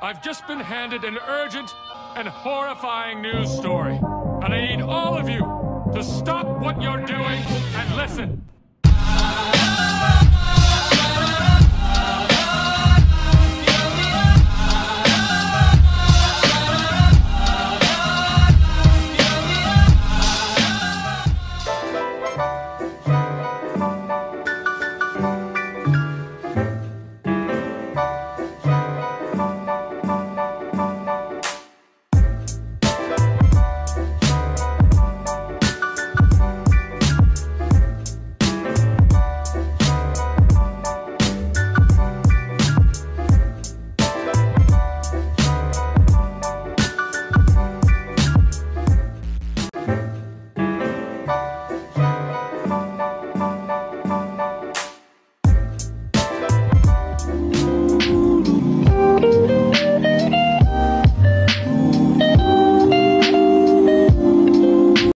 I've just been handed an urgent and horrifying news story. And I need all of you to stop what you're doing and listen.